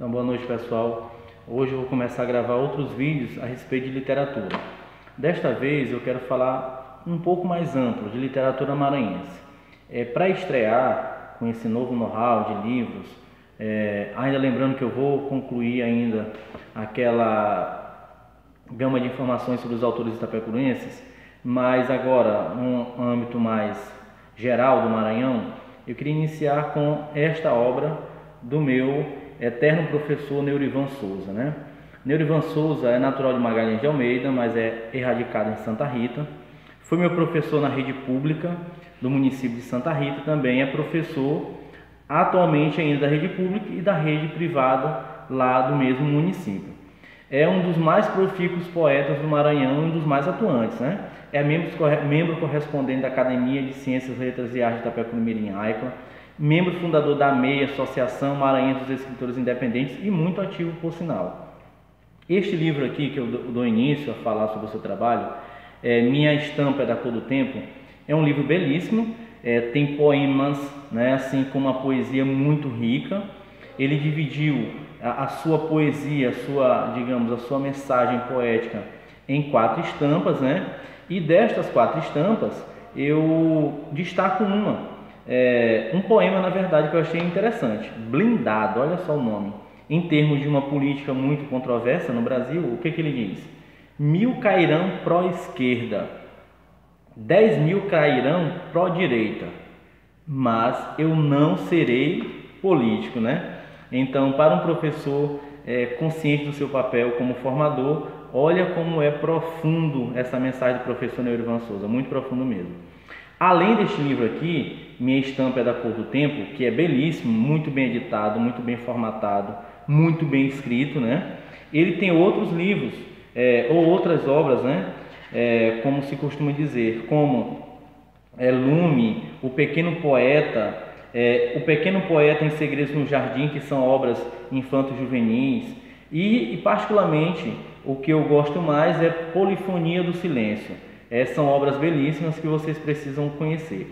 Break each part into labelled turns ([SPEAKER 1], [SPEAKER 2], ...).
[SPEAKER 1] Então, boa noite pessoal. Hoje eu vou começar a gravar outros vídeos a respeito de literatura. Desta vez eu quero falar um pouco mais amplo de literatura maranhense. É, Para estrear com esse novo know-how de livros, é, ainda lembrando que eu vou concluir ainda aquela gama de informações sobre os autores itapecurenses, mas agora um âmbito mais geral do Maranhão, eu queria iniciar com esta obra do meu eterno professor Neurivan Souza. Né? Neurivan Souza é natural de Magalhães de Almeida, mas é erradicado em Santa Rita. Foi meu professor na rede pública do município de Santa Rita, também é professor atualmente ainda da rede pública e da rede privada lá do mesmo município. É um dos mais profícuos poetas do Maranhão e um dos mais atuantes. Né? É membro, membro correspondente da Academia de Ciências, Letras e Artes de Itapecuru-Mirim, AICLA, membro fundador da MEI, Associação Maranhense dos Escritores Independentes e muito ativo por sinal. Este livro aqui, que eu dou início a falar sobre o seu trabalho, é Minha Estampa é da Cor do Tempo, é um livro belíssimo, é, tem poemas, né, assim como uma poesia muito rica. Ele dividiu a, a sua poesia, a sua, digamos, a sua mensagem poética em quatro estampas, né? E destas quatro estampas, eu destaco uma, é, um poema, na verdade, que eu achei interessante. Blindado, olha só o nome. Em termos de uma política muito controversa no Brasil, o que, que ele diz? Mil cairão pró-esquerda, dez mil cairão pró-direita, mas eu não serei político, né? Então, para um professor é, consciente do seu papel como formador, olha como é profundo essa mensagem do professor Neurivan Souza, muito profundo mesmo. Além deste livro aqui, Minha Estampa é da Cor do Tempo, que é belíssimo, muito bem editado, muito bem formatado, muito bem escrito, né? Ele tem outros livros, é, ou outras obras, né? É, como se costuma dizer, como é, Lume, O Pequeno Poeta, é, O Pequeno Poeta em Segredos no Jardim, que são obras infanto-juvenis, e, e particularmente o que eu gosto mais é Polifonia do Silêncio é, são obras belíssimas que vocês precisam conhecer.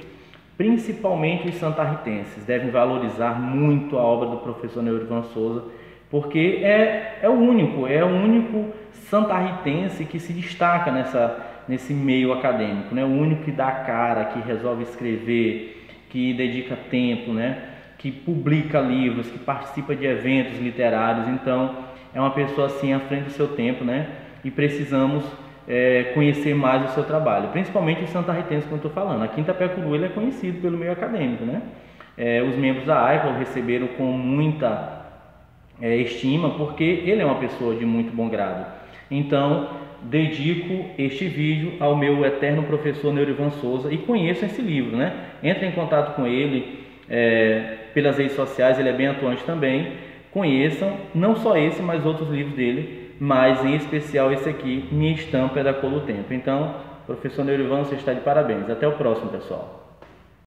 [SPEAKER 1] Principalmente os santarritenses devem valorizar muito a obra do professor Neurivan Souza, porque é, é o único, é o único santarritense que se destaca nessa, nesse meio acadêmico, né? o único que dá cara, que resolve escrever, que dedica tempo, né? que publica livros, que participa de eventos literários. Então, é uma pessoa assim à frente do seu tempo, né? E precisamos é, conhecer mais o seu trabalho, principalmente os santarritenses que eu estou falando. A Quinta Pecuru ele é conhecido pelo meio acadêmico, né? É, os membros da AICA o receberam com muita é, estima, porque ele é uma pessoa de muito bom grado. Então, dedico este vídeo ao meu eterno professor Neurivan Souza e conheçam esse livro, né? Entre em contato com ele é, pelas redes sociais, ele é bem atuante também. Conheçam não só esse, mas outros livros dele mas em especial esse aqui, Minha Estampa é da Cor do Tempo. Então, professor Neurivan, você está de parabéns. Até o próximo, pessoal.